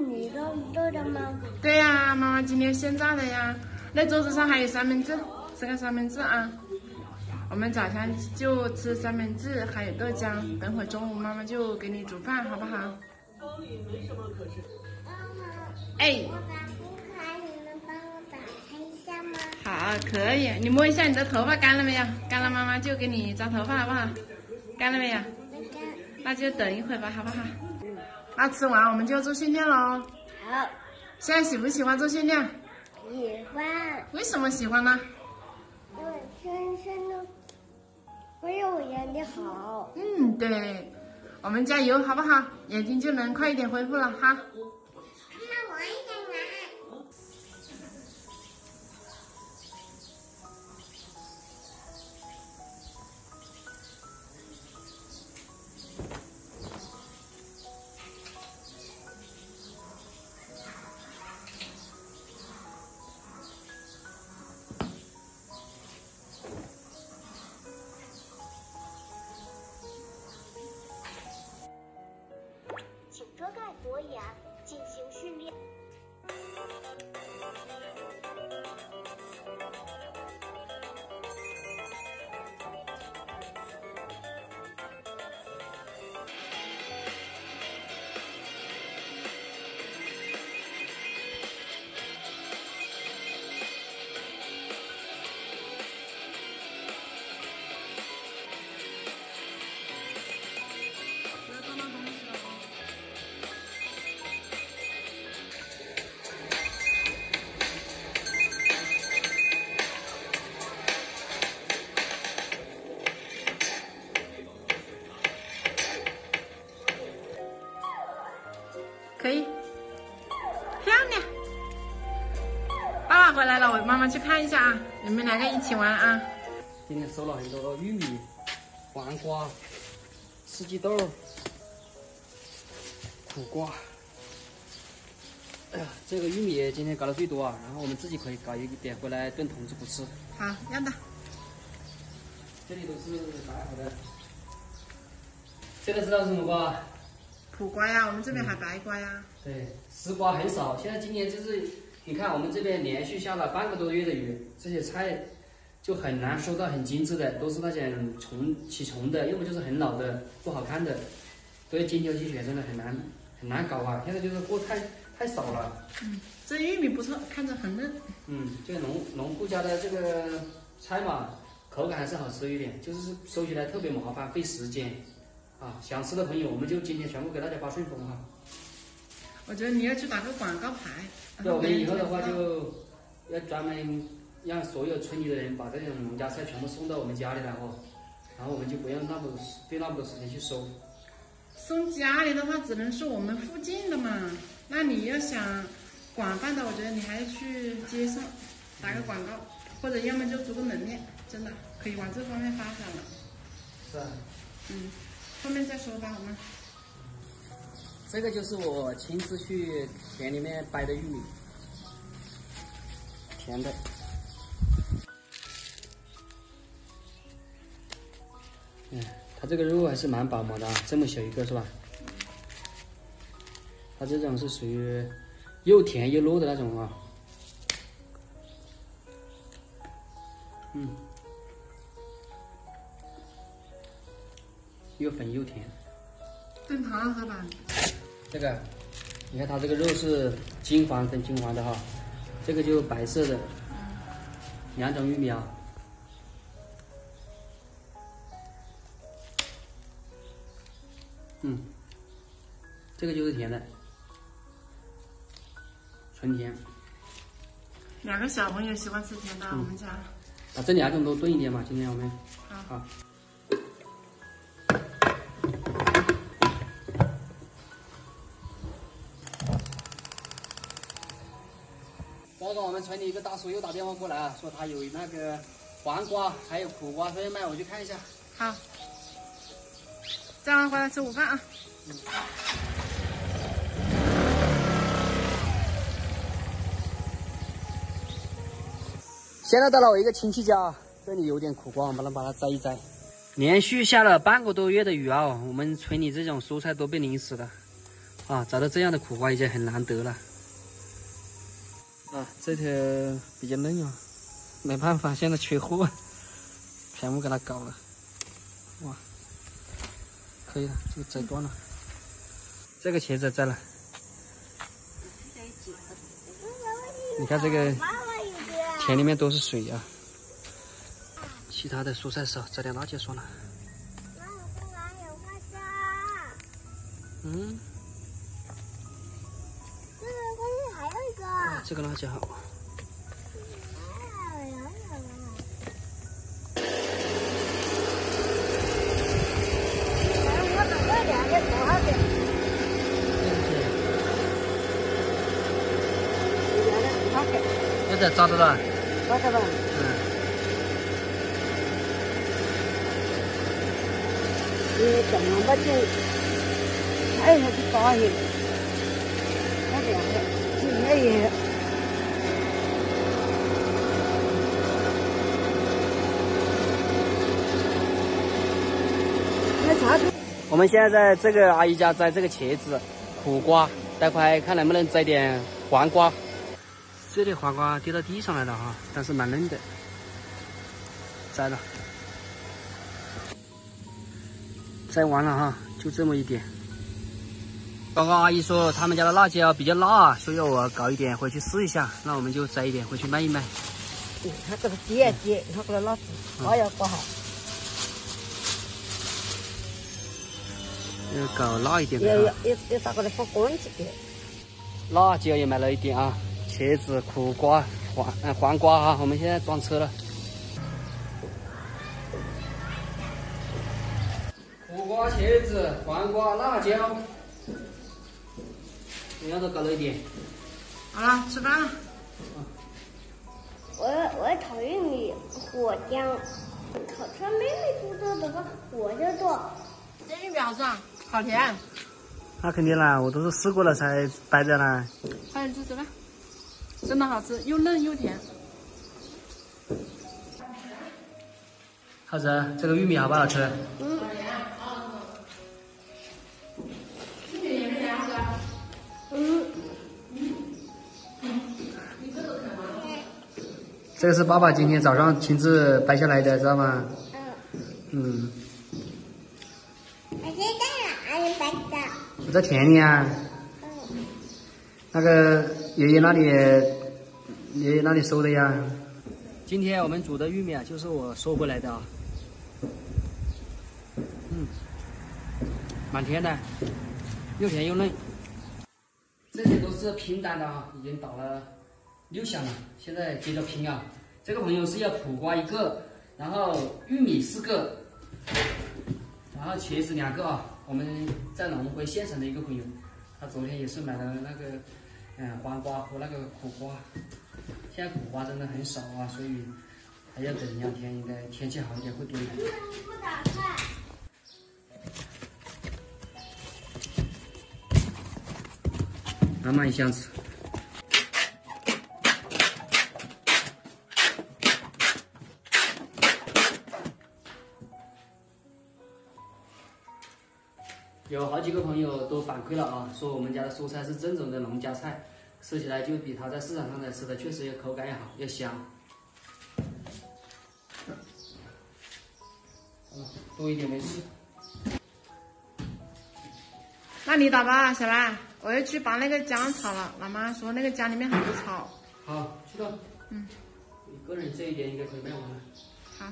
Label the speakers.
Speaker 1: 你做做的吗？
Speaker 2: 对呀，妈妈今天现炸的呀。那桌子上还有三明治，吃个三明治啊。我们早上就吃三明治，还有豆浆。等会中午妈妈就给你煮饭，好不好？包里没什么可吃。哎。我打不开，你能帮我打开一下吗？好，可以。你摸一下你的头发干了没有？干了，妈妈就给你扎头发，好不好？干了没有？没干。那就等一会儿吧，好不好？那吃完我们就做训练喽。
Speaker 1: 好。
Speaker 2: 现在喜不喜欢做训练？
Speaker 1: 喜欢。
Speaker 2: 为什么喜欢呢？
Speaker 1: 因为天生的。会我眼睛好。
Speaker 2: 嗯，对，我们加油好不好？眼睛就能快一点恢复了哈。可以，漂亮！爸爸回来了，我妈妈去看一下啊。你们两个一起玩啊。
Speaker 3: 今天收了很多玉米、黄瓜、四季豆、苦瓜。哎呀，这个玉米今天搞的最多啊。然后我们自己可以搞一点回来炖筒子骨吃。
Speaker 2: 好，要的。
Speaker 3: 这里都是摆好的。这个知道是什么瓜？
Speaker 2: 苦瓜呀，我们这边还白瓜呀。
Speaker 3: 对，丝瓜很少。现在今年就是，你看我们这边连续下了半个多月的雨，这些菜就很难收到很精致的，都是那些虫起虫的，要么就是很老的不好看的。所以精挑细选真的很难很难搞啊。现在就是货太太少了。
Speaker 2: 嗯，这玉米不错，看着很嫩。
Speaker 3: 嗯，这个农农户家的这个菜嘛，口感还是好吃一点，就是收起来特别麻烦，费时间。啊，想吃的朋友，我们就今天全部给大家发顺丰哈。
Speaker 2: 我觉得你要去打个广告牌。
Speaker 3: 那我们以后的话，就要专门让所有村里的人把这种农家菜全部送到我们家里来哦，然后我们就不用那么费那么多时间去收。
Speaker 2: 送家里的话，只能是我们附近的嘛。那你要想广泛的，我觉得你还要去街上打个广告，或者要么就租个门面，真的可以往这方面发展了。
Speaker 3: 是啊。
Speaker 2: 嗯。后面再说吧，好吗？
Speaker 3: 这个就是我亲自去田里面掰的玉米，甜的。嗯，它这个肉还是蛮饱满的啊，这么小一个是吧？它这种是属于又甜又糯的那种啊。又粉又甜，
Speaker 2: 炖汤喝吧。
Speaker 3: 这个，你看它这个肉是金黄跟金黄的哈，这个就白色的，两种玉米啊。嗯，这个就是甜的，纯甜。
Speaker 2: 两个小朋友喜欢吃甜的，我们家。
Speaker 3: 把这两种都炖一点嘛，今天我们。
Speaker 2: 好。
Speaker 3: 刚刚我们村里一个大叔又打电话过来啊，说他有那个黄瓜还有苦瓜，说要卖，我去看一下。
Speaker 2: 好，这样回来吃午饭啊。嗯。
Speaker 3: 现在到了我一个亲戚家，这里有点苦瓜，我们能把它摘一摘。连续下了半个多月的雨啊，我们村里这种蔬菜都被淋死了，啊，找到这样的苦瓜已经很难得了。啊，这条比较嫩啊，没办法，现在缺货，全部给它搞了。哇，可以了，这个摘断了。这个茄子摘了。你看这个田里面都是水啊。其他的蔬菜少，摘点辣椒算了。嗯。
Speaker 1: 个。这个
Speaker 3: 辣椒好。有点扎的了。
Speaker 1: 扎的了。
Speaker 3: 嗯。
Speaker 1: 你怎么不就还是去扎去？那两个，那也。
Speaker 3: 我们现在在这个阿姨家摘这个茄子、苦瓜，待会看能不能摘点黄瓜。这里黄瓜跌到地上来了哈，但是蛮嫩的，摘了，摘完了哈，就这么一点。刚刚阿姨说他们家的辣椒比较辣，所以我搞一点回去试一下，那我们就摘一点回去卖一卖。
Speaker 1: 他这个尖尖，它这个辣子辣椒不好。
Speaker 3: 要搞辣一点的
Speaker 1: 要要要要咋个来放干净点。
Speaker 3: 辣椒也买了一点啊，茄子、苦瓜、黄嗯黄瓜啊，我们现在装车了。苦瓜、茄子、黄瓜、辣椒，同样都搞了一点。
Speaker 2: 好了，吃饭了。
Speaker 1: 我我炒玉米，火姜，烤出来妹妹做的的话，我就做。
Speaker 2: 这玉米好吃啊！好甜，
Speaker 3: 那肯定啦，我都是试过了才掰的啦。
Speaker 2: 快点吃吃饭，真的好吃，又嫩又甜。
Speaker 3: 耗子，这个玉米好不好吃？嗯。嗯。这个是爸爸今天早上亲自掰下来的，知道吗？嗯。嗯。在田里啊，那个爷爷那里，爷爷那里收的呀。今天我们煮的玉米啊，就是我收回来的啊。嗯，蛮甜的，又甜又嫩。这些都是拼单的啊，已经倒了六箱了，现在接着拼啊。这个朋友是要苦瓜一个，然后玉米四个，然后茄子两个啊。我们在龙辉县城的一个朋友，他昨天也是买了那个，嗯，黄瓜和那个苦瓜。现在苦瓜真的很少啊，所以还要等两天，应该天气好一点会多一点。满满一箱子。有好几个朋友都反馈了啊，说我们家的蔬菜是正宗的农家菜，吃起来就比他在市场上的吃的确实要口感也好，要香。多一点没事。
Speaker 2: 那你打吧，小兰，我要去把那个姜炒了。老妈说那个姜里面很多草。
Speaker 3: 好，去吧。嗯。一个人这一点应该可以卖完了。
Speaker 2: 好。